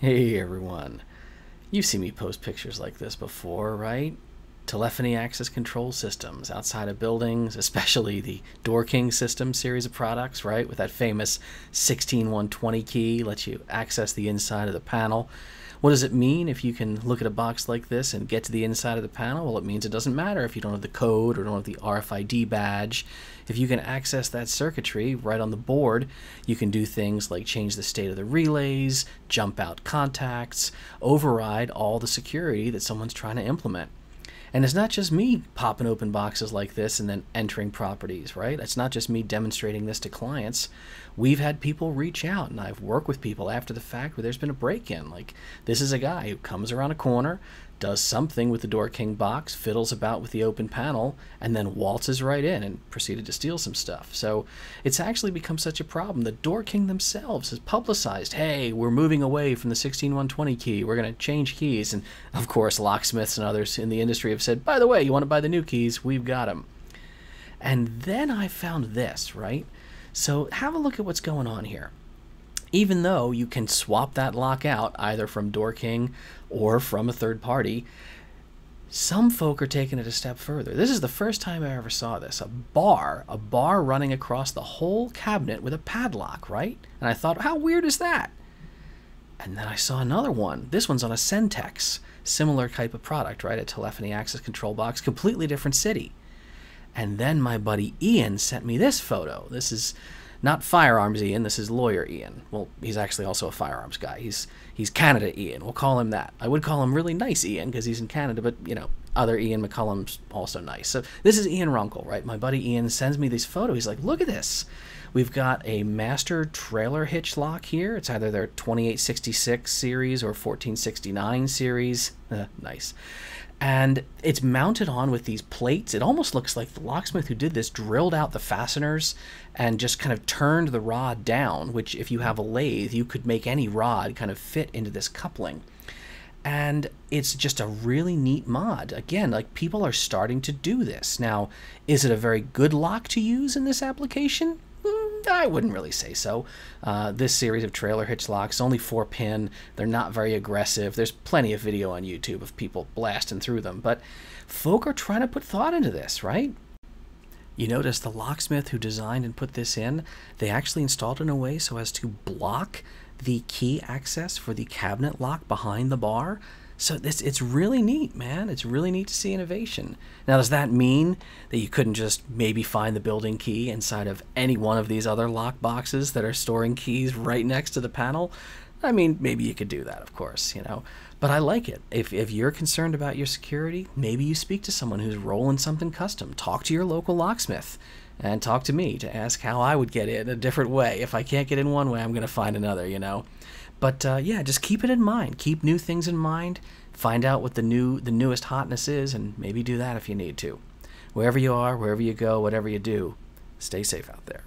Hey everyone. You've seen me post pictures like this before, right? Telephony access control systems outside of buildings, especially the DoorKing system series of products, right? With that famous 16120 key, lets you access the inside of the panel. What does it mean if you can look at a box like this and get to the inside of the panel? Well, it means it doesn't matter if you don't have the code or don't have the RFID badge. If you can access that circuitry right on the board, you can do things like change the state of the relays, jump out contacts, override all the security that someone's trying to implement. And it's not just me popping open boxes like this and then entering properties, right? It's not just me demonstrating this to clients. We've had people reach out, and I've worked with people after the fact where there's been a break in. Like, this is a guy who comes around a corner, does something with the DoorKing box, fiddles about with the open panel, and then waltzes right in and proceeded to steal some stuff. So it's actually become such a problem. The DoorKing themselves has publicized, hey, we're moving away from the 16120 key. We're going to change keys. And of course, locksmiths and others in the industry have said, by the way, you want to buy the new keys? We've got them. And then I found this, right? So have a look at what's going on here even though you can swap that lock out either from DoorKing or from a third party, some folk are taking it a step further. This is the first time I ever saw this. A bar, a bar running across the whole cabinet with a padlock, right? And I thought, how weird is that? And then I saw another one. This one's on a Sentex, similar type of product, right? A telephony access control box, completely different city. And then my buddy Ian sent me this photo. This is not firearms Ian. This is lawyer Ian. Well, he's actually also a firearms guy. He's he's Canada Ian. We'll call him that. I would call him really nice Ian because he's in Canada, but you know, other Ian McCollum's also nice. So this is Ian Runkle, right? My buddy Ian sends me these photos. He's like, look at this. We've got a master trailer hitch lock here. It's either their 2866 series or 1469 series. Uh, nice and it's mounted on with these plates. It almost looks like the locksmith who did this drilled out the fasteners and just kind of turned the rod down, which if you have a lathe, you could make any rod kind of fit into this coupling. And it's just a really neat mod. Again, like people are starting to do this. Now, is it a very good lock to use in this application? I wouldn't really say so. Uh, this series of trailer hitch locks, only four pin. They're not very aggressive. There's plenty of video on YouTube of people blasting through them, but folk are trying to put thought into this, right? You notice the locksmith who designed and put this in, they actually installed it in a way so as to block the key access for the cabinet lock behind the bar. So this it's really neat, man. It's really neat to see innovation. Now, does that mean that you couldn't just maybe find the building key inside of any one of these other lock boxes that are storing keys right next to the panel? I mean, maybe you could do that, of course, you know. But I like it. If, if you're concerned about your security, maybe you speak to someone who's rolling something custom. Talk to your local locksmith and talk to me to ask how I would get in a different way. If I can't get in one way, I'm going to find another, you know. But uh, yeah, just keep it in mind. Keep new things in mind. Find out what the new the newest hotness is, and maybe do that if you need to. Wherever you are, wherever you go, whatever you do, stay safe out there.